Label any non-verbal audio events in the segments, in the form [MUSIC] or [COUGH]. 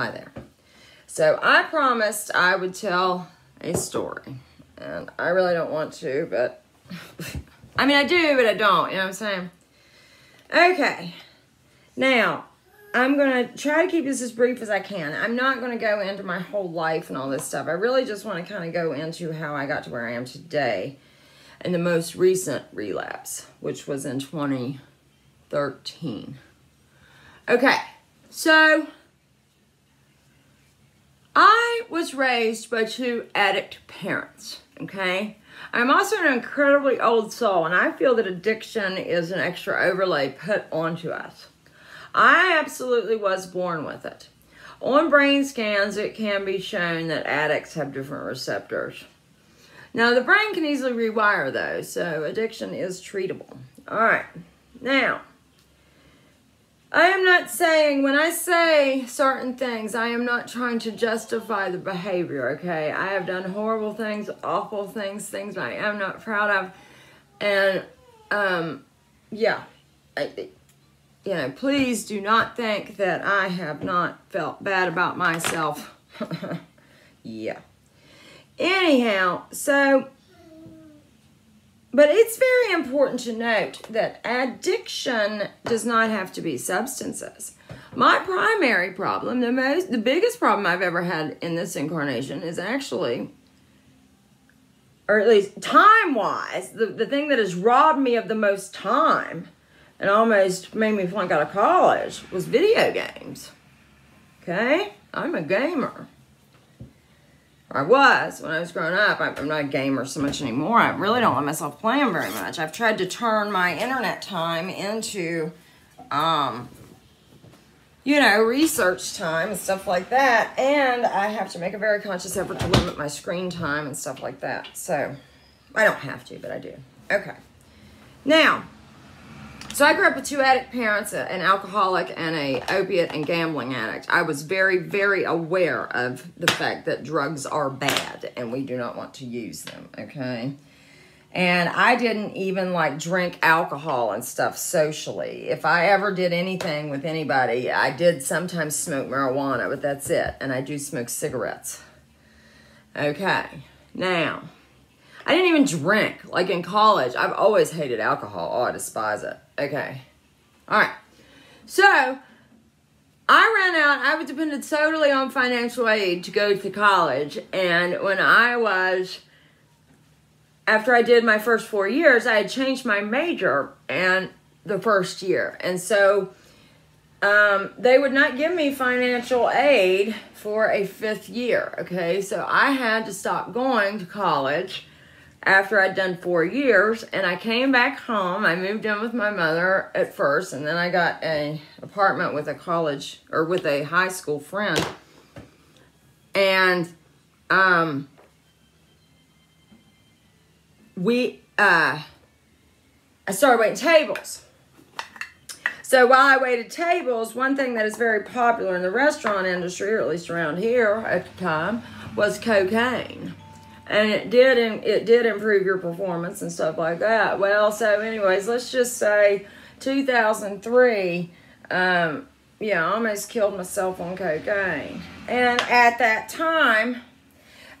Hi there. So I promised I would tell a story. And I really don't want to, but [LAUGHS] I mean, I do, but I don't. You know what I'm saying? Okay. Now, I'm going to try to keep this as brief as I can. I'm not going to go into my whole life and all this stuff. I really just want to kind of go into how I got to where I am today and the most recent relapse, which was in 2013. Okay, so I was raised by two addict parents, okay? I'm also an incredibly old soul, and I feel that addiction is an extra overlay put onto us. I absolutely was born with it. On brain scans, it can be shown that addicts have different receptors. Now, the brain can easily rewire those, so addiction is treatable. All right, now, I am not saying, when I say certain things, I am not trying to justify the behavior, okay? I have done horrible things, awful things, things I am not proud of. And, um, yeah, I, you know, please do not think that I have not felt bad about myself. [LAUGHS] yeah. Anyhow, so, but it's very important to note that addiction does not have to be substances. My primary problem, the most, the biggest problem I've ever had in this incarnation is actually, or at least time wise, the, the thing that has robbed me of the most time and almost made me flunk out of college was video games. Okay? I'm a gamer. I was when I was growing up. I'm not a gamer so much anymore. I really don't let myself playing very much. I've tried to turn my internet time into, um, you know, research time and stuff like that. And I have to make a very conscious effort to limit my screen time and stuff like that. So I don't have to, but I do. Okay. Now, so I grew up with two addict parents, an alcoholic and a opiate and gambling addict. I was very, very aware of the fact that drugs are bad and we do not want to use them, okay? And I didn't even like drink alcohol and stuff socially. If I ever did anything with anybody, I did sometimes smoke marijuana, but that's it. And I do smoke cigarettes. Okay, now I didn't even drink. Like in college, I've always hated alcohol. Oh, I despise it. Okay. All right. So I ran out. I was dependent totally on financial aid to go to college. And when I was, after I did my first four years, I had changed my major and the first year. And so um, they would not give me financial aid for a fifth year. Okay. So I had to stop going to college after I'd done four years and I came back home. I moved in with my mother at first and then I got a apartment with a college or with a high school friend. And um we uh I started waiting tables. So while I waited tables, one thing that is very popular in the restaurant industry, or at least around here at the time, was cocaine and it did it did improve your performance and stuff like that. Well, so anyways, let's just say 2003. Um, yeah, I almost killed myself on cocaine, and at that time,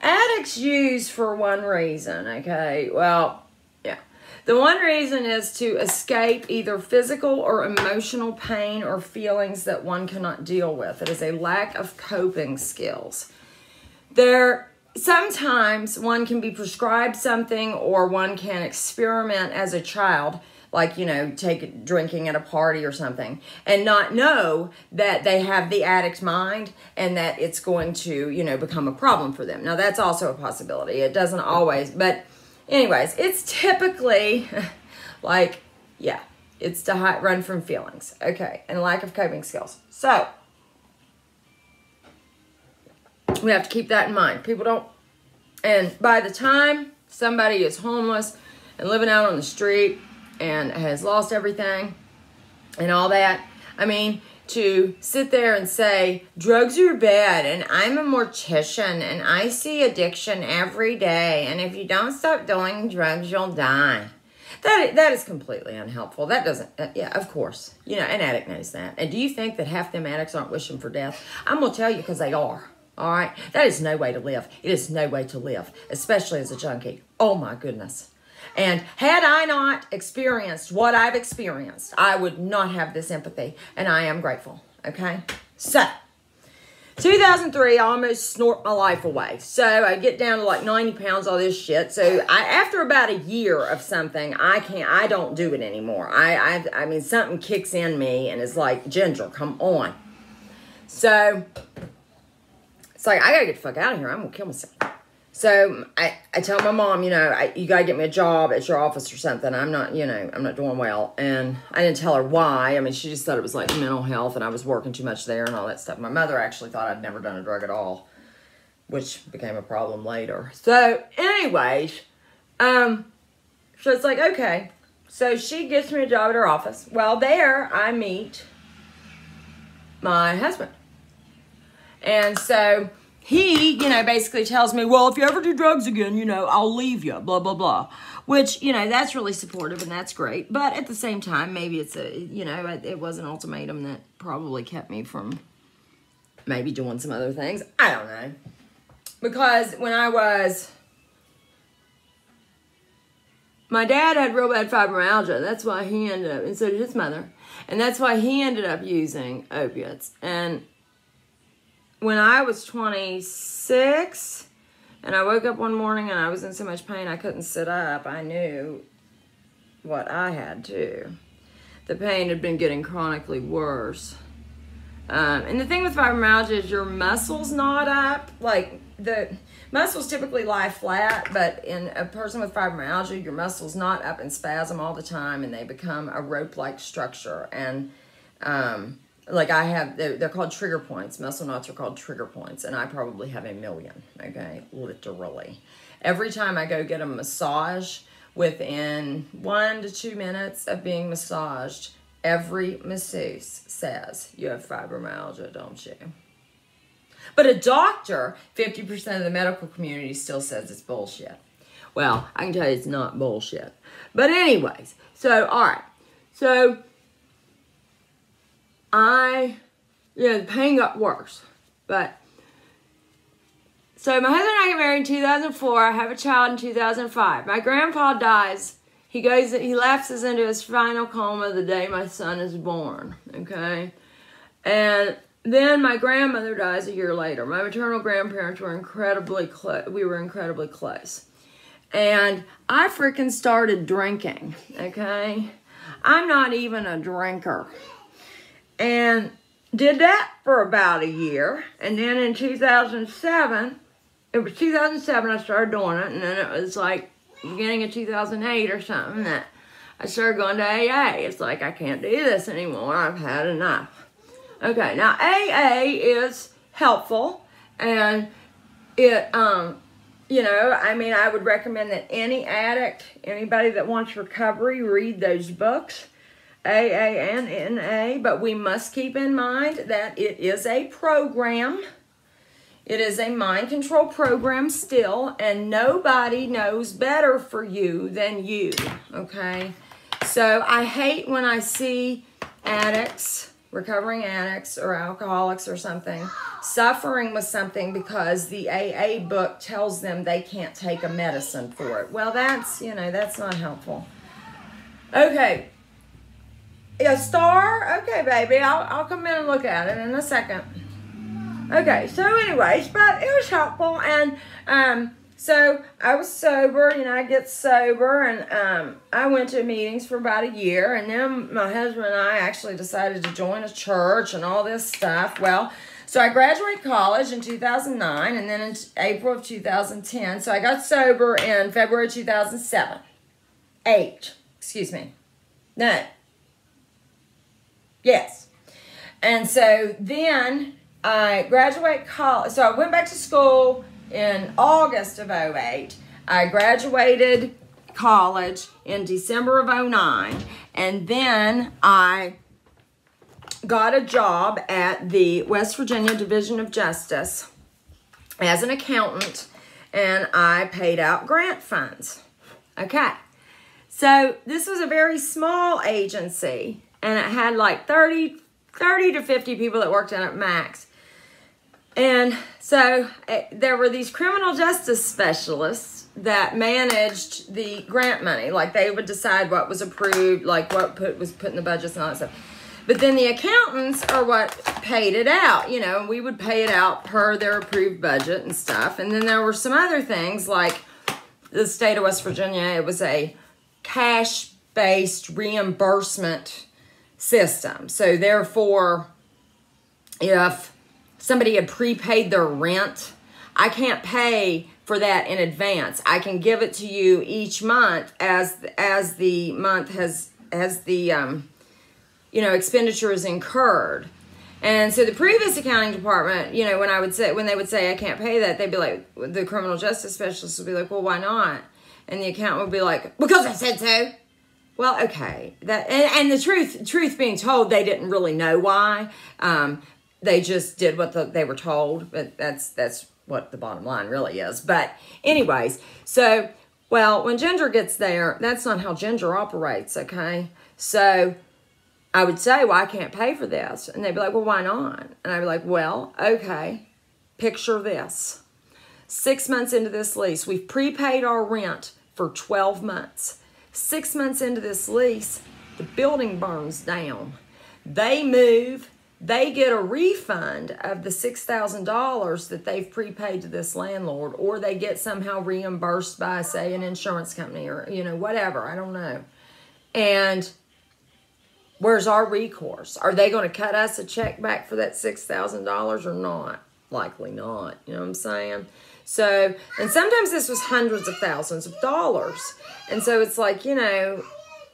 addicts use for one reason. Okay, well, yeah. The one reason is to escape either physical or emotional pain or feelings that one cannot deal with. It is a lack of coping skills. There sometimes one can be prescribed something or one can experiment as a child like you know take drinking at a party or something and not know that they have the addict mind and that it's going to you know become a problem for them. Now that's also a possibility. It doesn't always but anyways it's typically [LAUGHS] like yeah it's to run from feelings. Okay and lack of coping skills. So we have to keep that in mind. People don't, and by the time somebody is homeless and living out on the street and has lost everything and all that, I mean, to sit there and say drugs are bad and I'm a mortician and I see addiction every day and if you don't stop doing drugs you'll die. That that is completely unhelpful. That doesn't. Uh, yeah, of course. You know, an addict knows that. And do you think that half them addicts aren't wishing for death? I'm gonna tell you because they are. All right, that is no way to live. It is no way to live, especially as a junkie. Oh my goodness. And had I not experienced what I've experienced, I would not have this empathy, and I am grateful. Okay, so 2003, I almost snort my life away. So I get down to like 90 pounds, all this shit. So I, after about a year of something, I can't, I don't do it anymore. I, I, I mean, something kicks in me and it's like, Ginger, come on. So it's like, I gotta get the fuck out of here. I'm gonna kill myself. So I, I tell my mom, you know, I, you gotta get me a job at your office or something. I'm not, you know, I'm not doing well. And I didn't tell her why. I mean, she just thought it was like mental health and I was working too much there and all that stuff. My mother actually thought I'd never done a drug at all, which became a problem later. So anyways, um, so it's like, okay. So she gets me a job at her office. Well, there I meet my husband. And so he, you know, basically tells me, well, if you ever do drugs again, you know, I'll leave you, blah, blah, blah. Which, you know, that's really supportive and that's great. But at the same time, maybe it's a, you know, it was an ultimatum that probably kept me from maybe doing some other things. I don't know. Because when I was, my dad had real bad fibromyalgia. That's why he ended up, and so did his mother. And that's why he ended up using opiates. And when I was 26 and I woke up one morning and I was in so much pain I couldn't sit up, I knew what I had too. The pain had been getting chronically worse. Um, and the thing with fibromyalgia is your muscles knot up. Like the muscles typically lie flat, but in a person with fibromyalgia, your muscles knot up and spasm all the time and they become a rope like structure. And um, like I have, they're, called trigger points. Muscle knots are called trigger points, and I probably have a million, okay, literally. Every time I go get a massage, within one to two minutes of being massaged, every masseuse says, you have fibromyalgia, don't you? But a doctor, 50% of the medical community still says it's bullshit. Well, I can tell you it's not bullshit. But anyways, so, all right. So, I, yeah, the pain got worse. But, so my husband and I get married in 2004. I have a child in 2005. My grandpa dies. He goes, he lapses into his final coma the day my son is born. Okay. And then my grandmother dies a year later. My maternal grandparents were incredibly close. We were incredibly close. And I freaking started drinking, okay? I'm not even a drinker and did that for about a year. And then in 2007, it was 2007 I started doing it, and then it was like beginning of 2008 or something that I started going to AA. It's like, I can't do this anymore. I've had enough. Okay, now AA is helpful, and it, um, you know, I mean, I would recommend that any addict, anybody that wants recovery, read those books AA and NA, but we must keep in mind that it is a program. It is a mind control program still, and nobody knows better for you than you, okay? So I hate when I see addicts, recovering addicts or alcoholics or something, suffering with something because the AA book tells them they can't take a medicine for it. Well, that's, you know, that's not helpful. Okay, a star? Okay, baby. I'll, I'll come in and look at it in a second. Okay, so anyways, but it was helpful. And um, so I was sober, you know, I get sober. And um, I went to meetings for about a year. And then my husband and I actually decided to join a church and all this stuff. Well, so I graduated college in 2009 and then in April of 2010. So I got sober in February 2007. Eight, excuse me. No, Yes. And so then I graduate college. So I went back to school in August of 08. I graduated college in December of 09. And then I got a job at the West Virginia Division of Justice as an accountant and I paid out grant funds. Okay. So this was a very small agency and it had like 30, 30 to 50 people that worked in it max. And so uh, there were these criminal justice specialists that managed the grant money. Like they would decide what was approved, like what put was put in the budgets and all that stuff. But then the accountants are what paid it out, you know, we would pay it out per their approved budget and stuff. And then there were some other things like the state of West Virginia, it was a cash based reimbursement system. So therefore, if somebody had prepaid their rent, I can't pay for that in advance. I can give it to you each month as as the month has as the um, you know expenditure is incurred. And so the previous accounting department, you know, when I would say when they would say I can't pay that, they'd be like the criminal justice specialist would be like, "Well, why not?" And the accountant would be like, "Because I said so." Well, okay. That and, and the truth truth being told, they didn't really know why. Um, they just did what the, they were told, but that's that's what the bottom line really is. But anyways, so well, when Ginger gets there, that's not how Ginger operates, okay? So I would say, well, I can't pay for this. And they'd be like, well, why not? And I'd be like, well, okay, picture this. Six months into this lease, we've prepaid our rent for 12 months. Six months into this lease, the building burns down. They move, they get a refund of the $6,000 that they've prepaid to this landlord, or they get somehow reimbursed by, say, an insurance company or, you know, whatever. I don't know. And where's our recourse? Are they going to cut us a check back for that $6,000 or not? Likely not. You know what I'm saying? So, and sometimes this was hundreds of thousands of dollars. And so it's like, you know,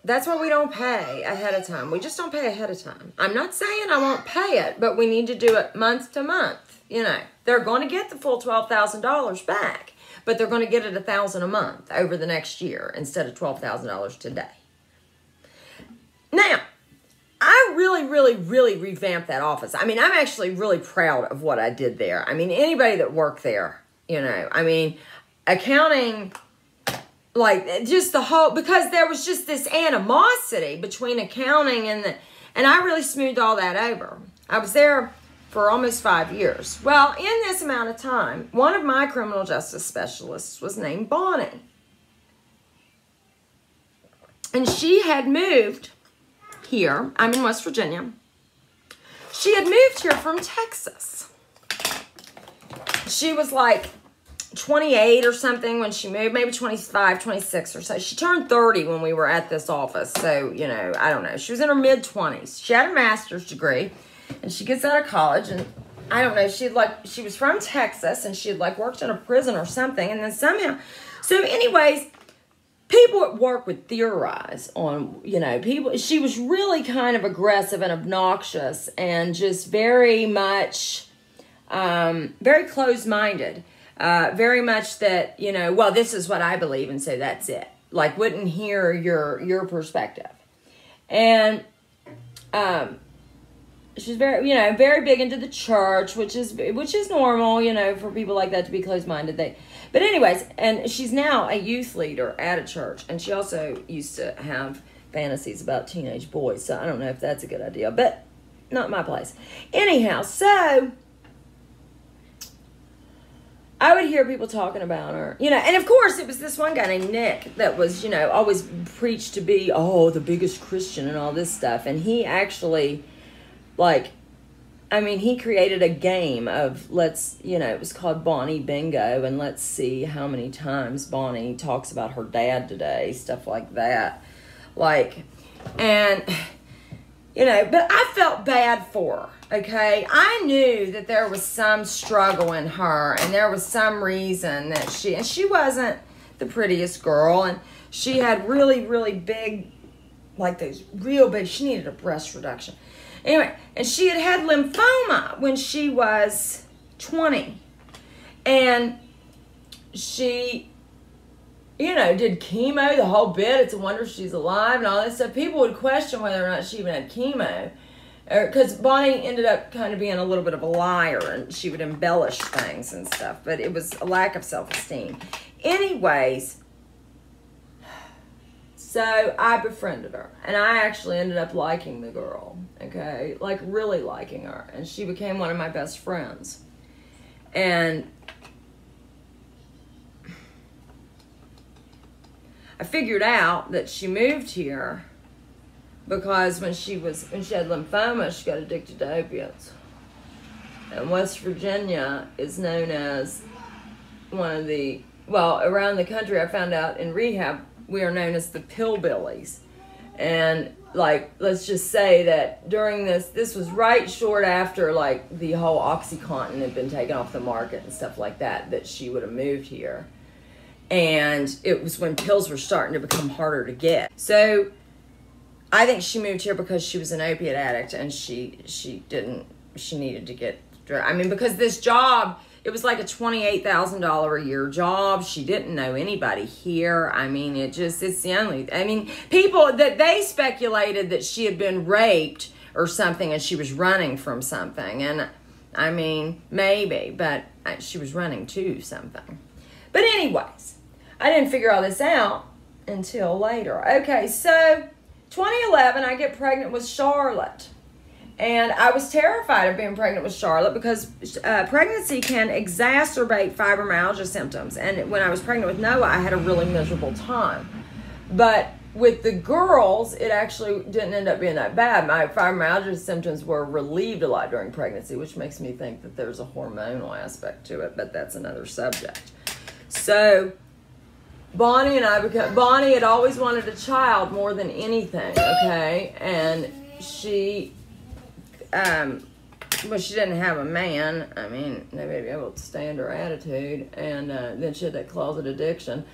that's why we don't pay ahead of time. We just don't pay ahead of time. I'm not saying I won't pay it, but we need to do it month to month. You know, they're going to get the full $12,000 back, but they're going to get it a thousand a month over the next year instead of $12,000 today. Now, I really, really, really revamped that office. I mean, I'm actually really proud of what I did there. I mean, anybody that worked there, you know, I mean, accounting like just the whole because there was just this animosity between accounting and the and I really smoothed all that over. I was there for almost five years. Well, in this amount of time, one of my criminal justice specialists was named Bonnie. And she had moved here. I'm in West Virginia. She had moved here from Texas. She was like 28 or something when she moved, maybe 25, 26 or so. She turned 30 when we were at this office. So, you know, I don't know. She was in her mid 20s. She had a master's degree and she gets out of college and I don't know, she'd like, she was from Texas and she like worked in a prison or something. And then somehow, so, anyways, people at work would theorize on, you know, people, she was really kind of aggressive and obnoxious and just very much, um, very closed minded uh, very much that you know well this is what i believe and so that's it. Like wouldn't hear your your perspective. And um she's very you know very big into the church which is which is normal you know for people like that to be closed-minded. They but anyways and she's now a youth leader at a church and she also used to have fantasies about teenage boys so i don't know if that's a good idea but not my place. Anyhow so I would hear people talking about her, you know, and of course it was this one guy named Nick that was, you know, always preached to be, oh, the biggest Christian and all this stuff. And he actually, like, I mean, he created a game of let's, you know, it was called Bonnie Bingo, and let's see how many times Bonnie talks about her dad today, stuff like that. Like, and, you know, but I felt bad for her okay? I knew that there was some struggle in her and there was some reason that she and she wasn't the prettiest girl and she had really really big like those real big she needed a breast reduction. Anyway and she had had lymphoma when she was 20 and she you know did chemo the whole bit it's a wonder she's alive and all this stuff people would question whether or not she even had chemo er, because Bonnie ended up kind of being a little bit of a liar and she would embellish things and stuff, but it was a lack of self esteem. Anyways, So I befriended her, and I actually ended up liking the girl, okay? Like, really liking her. And she became one of my best friends. And I figured out that she moved here because when she was when she had lymphoma, she got addicted to opiates. And West Virginia is known as one of the well around the country. I found out in rehab we are known as the pillbillies, and like let's just say that during this this was right short after like the whole oxycontin had been taken off the market and stuff like that that she would have moved here and it was when pills were starting to become harder to get so i think she moved here because she was an opiate addict and she she didn't she needed to get i mean because this job it was like a $28,000 a year job. She didn't know anybody here. I mean, it just, it's the only, I mean, people that they speculated that she had been raped or something and she was running from something. And I mean, maybe, but uh, she was running to something. But, anyways, I didn't figure all this out until later. Okay, so 2011, I get pregnant with Charlotte. And I was terrified of being pregnant with Charlotte because uh, pregnancy can exacerbate fibromyalgia symptoms. And when I was pregnant with Noah, I had a really miserable time. But with the girls, it actually didn't end up being that bad. My fibromyalgia symptoms were relieved a lot during pregnancy, which makes me think that there's a hormonal aspect to it, but that's another subject. So, Bonnie and I became, Bonnie had always wanted a child more than anything, okay? And she um, well, she didn't have a man. I mean, be able to stand her attitude, and uh, then she had that closet addiction.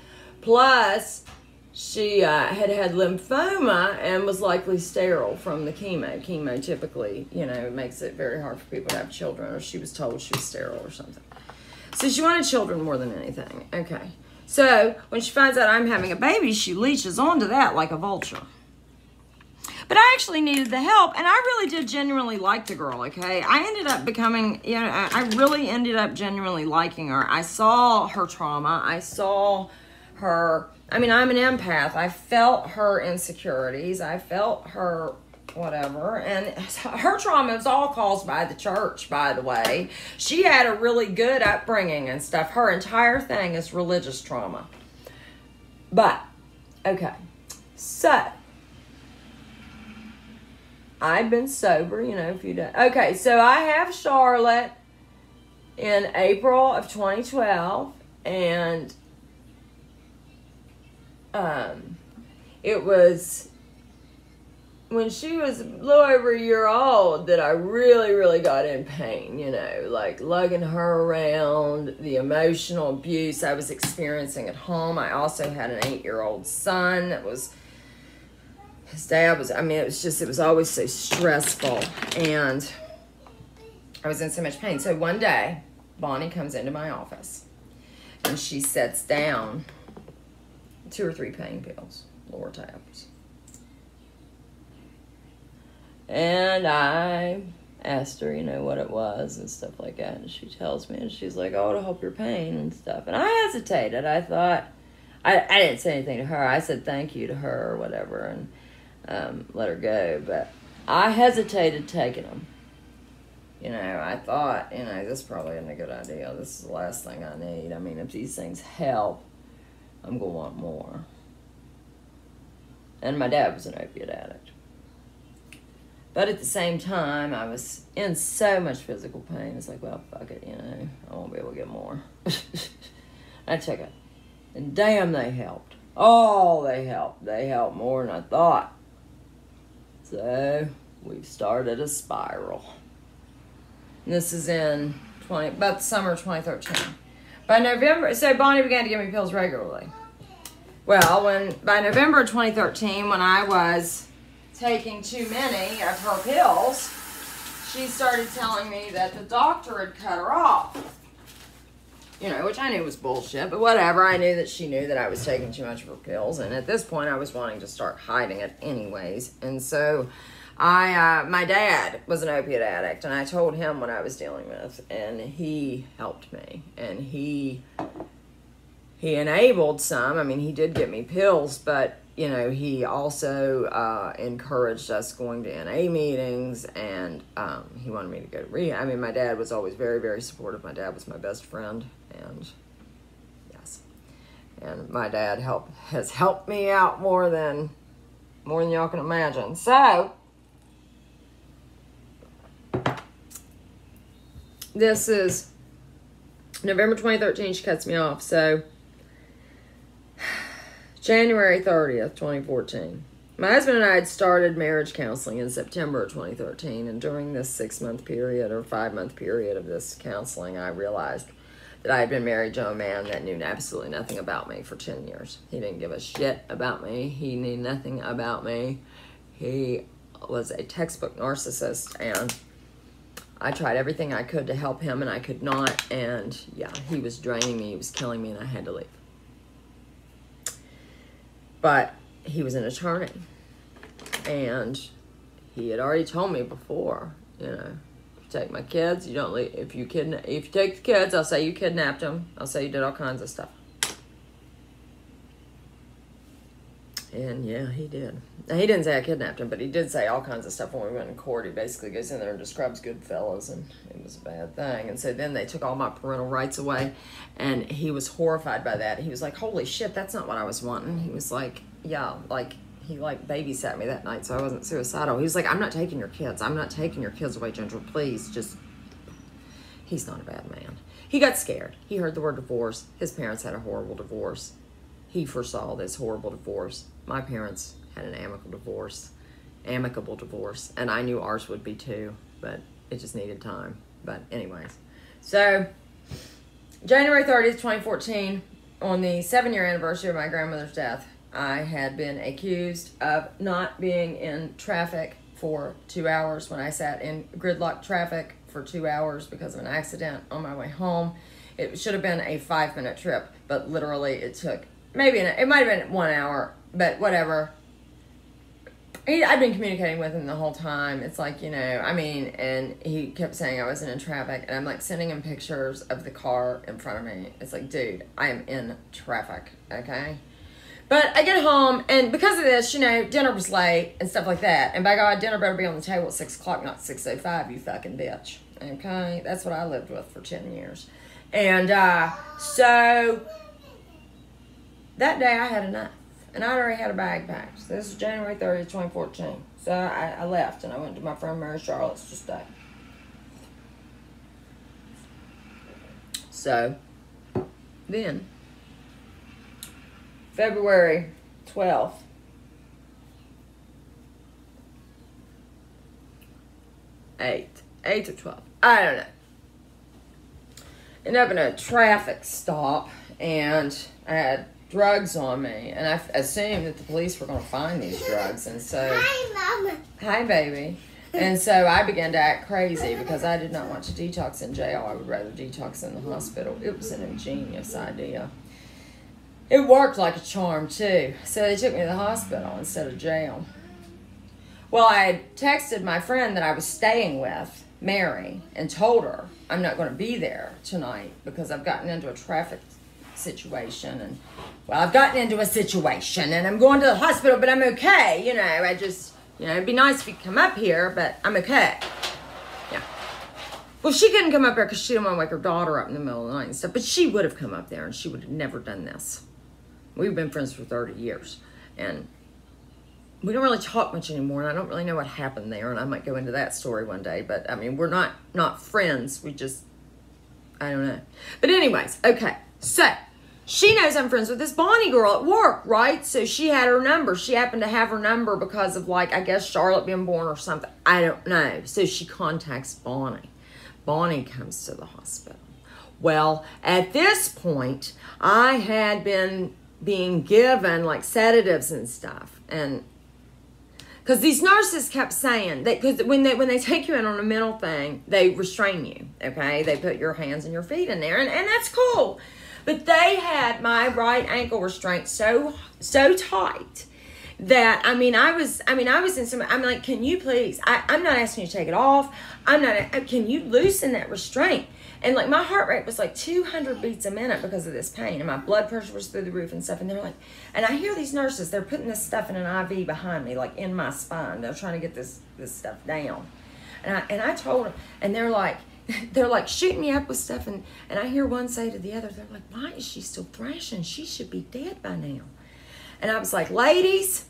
Plus, she uh, had had lymphoma and was likely sterile from the chemo. Chemo typically, you know, makes it very hard for people to have children, or she was told she was sterile or something. So she wanted children more than anything. Okay. So when she finds out I'm having a baby, she leeches onto that like a vulture. But I actually needed the help, and I really did genuinely like the girl, okay? I ended up becoming, you know, I really ended up genuinely liking her. I saw her trauma. I saw her, I mean, I'm an empath. I felt her insecurities. I felt her whatever. And her trauma was all caused by the church, by the way. She had a really good upbringing and stuff. Her entire thing is religious trauma. But, okay. So, I've been sober, you know, a few days. Okay, so I have Charlotte in April of 2012, and um, it was when she was a little over a year old that I really, really got in pain, you know, like lugging her around, the emotional abuse I was experiencing at home. I also had an eight year old son that was his dad was, I mean, it was just, it was always so stressful. And I was in so much pain. So one day, Bonnie comes into my office and she sets down two or three pain pills, Lortabs. And I asked her, you know, what it was and stuff like that. And she tells me, and she's like, oh, to help your pain and stuff. And I hesitated. I thought, I, I didn't say anything to her. I said thank you to her or whatever. And um, let her go. But I hesitated taking them. You know, I thought, you know, this probably isn't a good idea. This is the last thing I need. I mean, if these things help, I'm going to want more. And my dad was an opiate addict. But at the same time, I was in so much physical pain. It's like, well, fuck it, you know, I won't be able to get more. [LAUGHS] I took it. And damn, they helped. Oh, they helped. They helped more than I thought. So we've started a spiral. And this is in 20, about the summer of 2013. By November, so Bonnie began to give me pills regularly. Well, when by November 2013, when I was taking too many of her pills, she started telling me that the doctor had cut her off you know, which I knew was bullshit, but whatever. I knew that she knew that I was taking too much of her pills, and at this point, I was wanting to start hiding it anyways. And so, I, uh, my dad was an opiate addict, and I told him what I was dealing with, and he helped me, and he he enabled some. I mean, he did get me pills, but you know, he also uh, encouraged us going to NA meetings, and um, he wanted me to go to rehab. I mean, my dad was always very, very supportive. My dad was my best friend, and yes, and my dad help has helped me out more than more than y'all can imagine. So. This is November 2013. She cuts me off. So January 30th, 2014. My husband and I had started marriage counseling in September of 2013, and during this six month period or five month period of this counseling, I realized that I had been married to a man that knew absolutely nothing about me for 10 years. He didn't give a shit about me, he knew nothing about me. He was a textbook narcissist, and I tried everything I could to help him, and I could not. And yeah, he was draining me, he was killing me, and I had to leave. But he was an attorney. And he had already told me before, you know, take my kids, you don't leave, if you kidna- if you take the kids, I'll say you kidnapped them. I'll say you did all kinds of stuff. And yeah, he did. He didn't say I kidnapped him, but he did say all kinds of stuff when we went in court. He basically goes in there and describes Goodfellas, and it was a bad thing. And so then they took all my parental rights away, and he was horrified by that. He was like, "Holy shit, that's not what I was wanting." He was like, "Yeah, like." He like babysat me that night, so I wasn't suicidal. He was like, "I'm not taking your kids. I'm not taking your kids away, Ginger. Please, just." He's not a bad man. He got scared. He heard the word divorce. His parents had a horrible divorce. He foresaw this horrible divorce my parents had an amicable divorce, amicable divorce, and I knew ours would be too, but it just needed time. But anyways, so January 30th, 2014, on the seven year anniversary of my grandmother's death, I had been accused of not being in traffic for two hours when I sat in gridlock traffic for two hours because of an accident on my way home. It should have been a five minute trip, but literally it took maybe an, it might have been one hour but whatever. He, I'd been communicating with him the whole time. It's like, you know, I mean, and he kept saying I wasn't in traffic, and I'm like sending him pictures of the car in front of me. It's like, dude, I am in traffic, okay? But I get home, and because of this, you know, dinner was late and stuff like that. And by God, dinner better be on the table at 6 o'clock, not 6.05, you fucking bitch. Okay? That's what I lived with for 10 years. And uh, so that day I had enough and I already had a bag packed. So this is January 30th, 2014. So I, I left and I went to my friend Mary Charlotte's to stay. So then, February 12th, eight, eight or twelve. I don't know. Ended up in a traffic stop, and I had drugs on me, and I assumed that the police were going to find these drugs, and so. Hi, Mama. Hi, baby. And so I began to act crazy because I did not want to detox in jail. I would rather detox in the hospital. It was an ingenious idea. It worked like a charm, too. So they took me to the hospital instead of jail. Well, I had texted my friend that I was staying with, Mary, and told her I'm not going to be there tonight because I've gotten into a traffic situation and well i've gotten into a situation and i'm going to the hospital but i'm okay you know i just you know it'd be nice if you come up here but i'm okay. Yeah. Well she couldn't come up here because she didn't want to wake her daughter up in the middle of the night and stuff but she would have come up there and she would have never done this. We've been friends for 30 years and we don't really talk much anymore and i don't really know what happened there and i might go into that story one day but i mean we're not not friends we just i don't know. But anyways okay so she knows I'm friends with this Bonnie girl at work, right? So she had her number. She happened to have her number because of like I guess Charlotte being born or something. I don't know. So she contacts Bonnie. Bonnie comes to the hospital. Well, at this point, I had been being given like sedatives and stuff, and because these nurses kept saying that because when they when they take you in on a mental thing, they restrain you. Okay, they put your hands and your feet in there, and, and that's cool. But they had my right ankle restraint so so tight that I mean I was I mean I was in some I'm like, can you please? I, I'm not asking you to take it off. I'm not can you loosen that restraint? And like my heart rate was like 200 beats a minute because of this pain, and my blood pressure was through the roof and stuff. And they're like, and I hear these nurses, they're putting this stuff in an IV behind me, like in my spine. They're trying to get this this stuff down. And I and I told them, and they're like, [LAUGHS] they're like shooting me up with stuff, and and I hear one say to the other, they're like, why is she still thrashing? She should be dead by now. And I was like, ladies,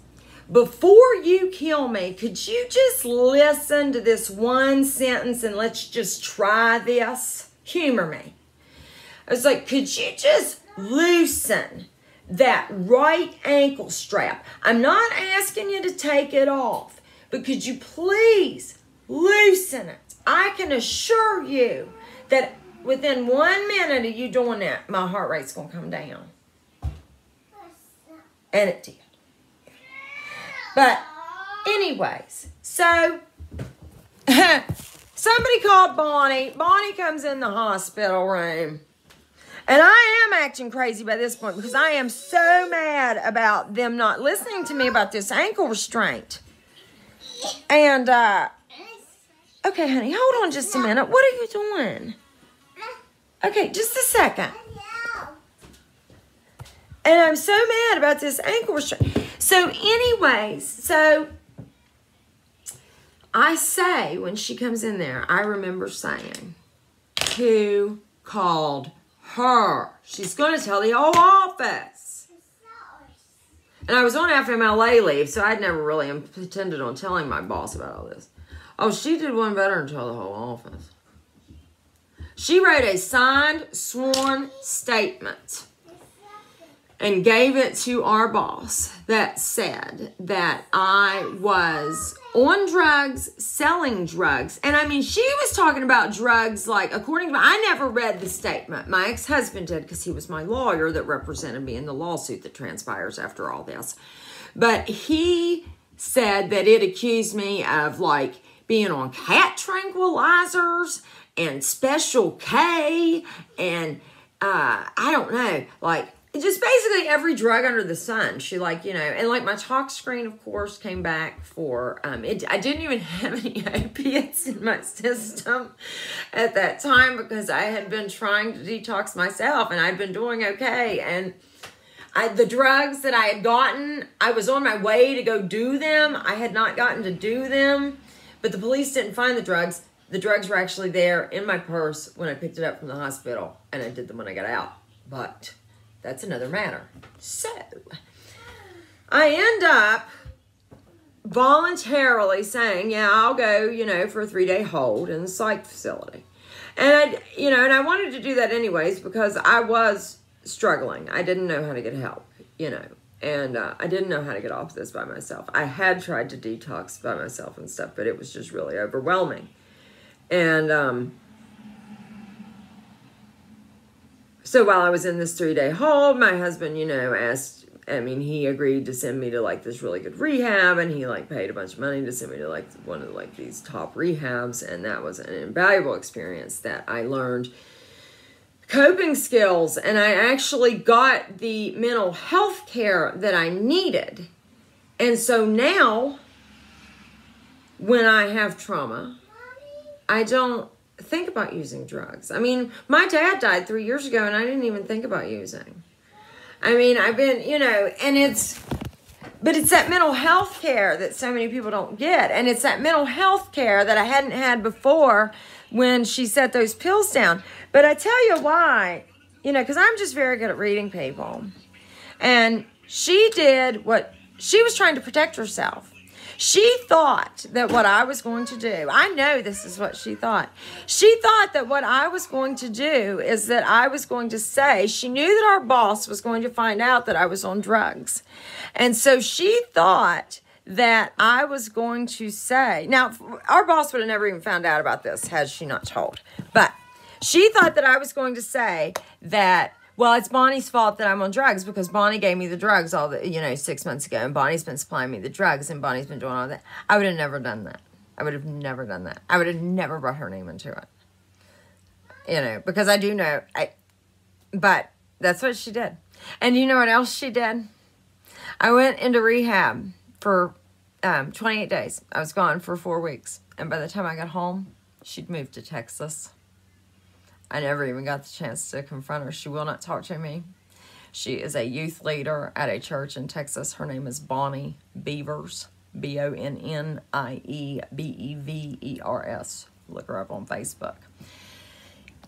before you kill me, could you just listen to this one sentence and let's just try this? Humor me. I was like, could you just loosen that right ankle strap? I'm not asking you to take it off, but could you please loosen it? I can assure you that within one minute of you doing that, my heart rate's going to come down. And it did. But, anyways, so [LAUGHS] somebody called Bonnie. Bonnie comes in the hospital room. And I am acting crazy by this point because I am so mad about them not listening to me about this ankle restraint. And, uh, okay, honey, hold on just a minute. What are you doing? Okay, just a second. And I'm so mad about this ankle restraint. So, anyways, so I say when she comes in there, I remember saying, Who called her? She's going to tell the whole office. And I was on FMLA leave, so I'd never really intended on telling my boss about all this. Oh, she did one better and tell the whole office. She wrote a signed, sworn statement and gave it to our boss that said that I was on drugs, selling drugs. And I mean, she was talking about drugs like, according to, I never read the statement. My ex husband did because he was my lawyer that represented me in the lawsuit that transpires after all this. But he said that it accused me of like being on cat tranquilizers and special K and uh, I don't know, like just basically every drug under the sun. She like, you know, and like my tox screen, of course, came back for um it I didn't even [LAUGHS] have any opiates in my system at that time because I had been trying to detox myself and I'd been doing okay. And I the drugs that I had gotten, I was on my way to go do them. I had not gotten to do them, but the police didn't find the drugs. The drugs were actually there in my purse when I picked it up from the hospital, and I did them when I got out. But that's another matter. So, I end up voluntarily saying, yeah, I'll go, you know, for a three day hold in the psych facility. And I, you know, and I wanted to do that anyways because I was struggling. I didn't know how to get help, you know, and uh, I didn't know how to get off this by myself. I had tried to detox by myself and stuff, but it was just really overwhelming. And, um, so while I was in this three day hold, my husband, you know, asked, I mean, he agreed to send me to like this really good rehab and he like paid a bunch of money to send me to like one of like these top rehabs. And that was an invaluable experience that I learned coping skills and I actually got the mental health care that I needed. And so now when I have trauma, I don't think about using drugs. I mean, my dad died three years ago and I didn't even think about using. I mean, I've been, you know, and it's, but it's that mental health care that so many people don't get. And it's that mental health care that I hadn't had before when she set those pills down. But I tell you why, you know, because I'm just very good at reading people. And she did what she was trying to protect herself. She thought that what I was going to do, I know this is what she thought. She thought that what I was going to do is that I was going to say, she knew that our boss was going to find out that I was on drugs. And so she thought that I was going to say, now, our boss would have never even found out about this had she not told. But she thought that I was going to say that well, it's Bonnie's fault that I'm on drugs because Bonnie gave me the drugs all the, you know, six months ago, and Bonnie's been supplying me the drugs, and Bonnie's been doing all that. I would have never done that. I would have never done that. I would have never brought her name into it. You know, because I do know, I, but that's what she did. And you know what else she did? I went into rehab for um, 28 days. I was gone for four weeks. And by the time I got home, she'd moved to Texas. I never even got the chance to confront her. She will not talk to me. She is a youth leader at a church in Texas. Her name is Bonnie Beavers. B O N N I E B E V E R S. Look her up on Facebook.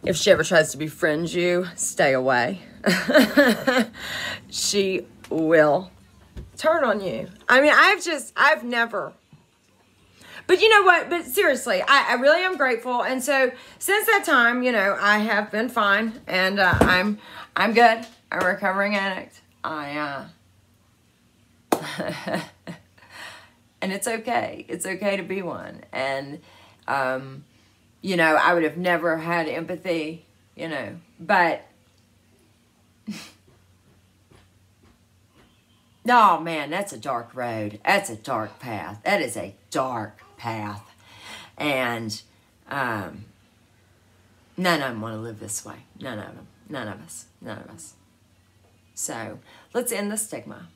If she ever tries to befriend you, stay away. [LAUGHS] she will turn on you. I mean, I've just, I've never. But you know what? But seriously, I, I really am grateful. And so since that time, you know, I have been fine, and uh, I'm, I'm good. I'm a recovering addict. I, uh, [LAUGHS] and it's okay. It's okay to be one. And, um, you know, I would have never had empathy, you know, but. [LAUGHS] oh man, that's a dark road. That's a dark path. That is a dark path. And um, none of them want to live this way. None of them. None of us. None of us. So let's end the stigma.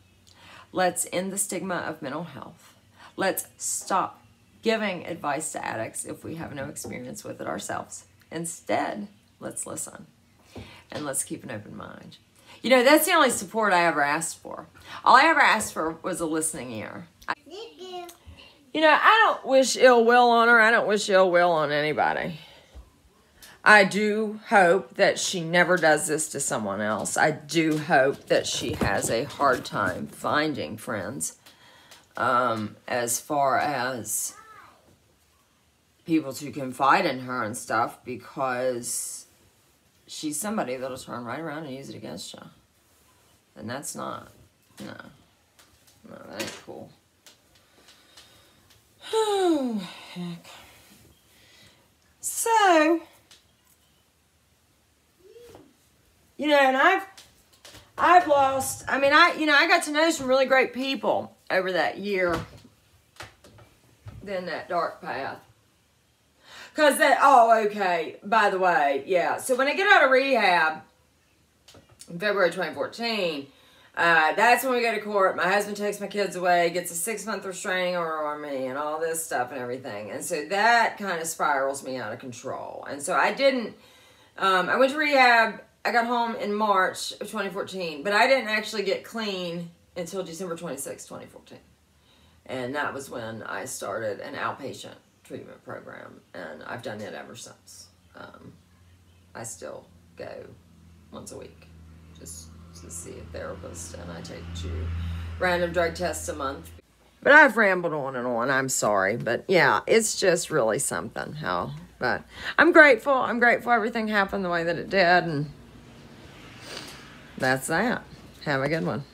Let's end the stigma of mental health. Let's stop giving advice to addicts if we have no experience with it ourselves. Instead, let's listen and let's keep an open mind. You know, that's the only support I ever asked for. All I ever asked for was a listening ear. I, you know, I don't wish ill will on her. I don't wish ill will on anybody. I do hope that she never does this to someone else. I do hope that she has a hard time finding friends um, as far as people to confide in her and stuff because she's somebody that'll turn right around and use it against you. And that's not, no, no, that ain't cool. Oh, heck. So, you know, and I've, I've lost, I mean, I, you know, I got to know some really great people over that year than that dark path. Because that, oh, okay, by the way, yeah. So when I get out of rehab in February 2014, uh, that's when we go to court. My husband takes my kids away, gets a six month restraining order on me, and all this stuff and everything. And so that kind of spirals me out of control. And so I didn't, um, I went to rehab. I got home in March of 2014, but I didn't actually get clean until December 26, 2014. And that was when I started an outpatient treatment program, and I've done it ever since. Um, I still go once a week just to see a therapist, and I take two random drug tests a month. But I've rambled on and on. I'm sorry, but yeah, it's just really something how. But I'm grateful. I'm grateful everything happened the way that it did, and that's that. Have a good one.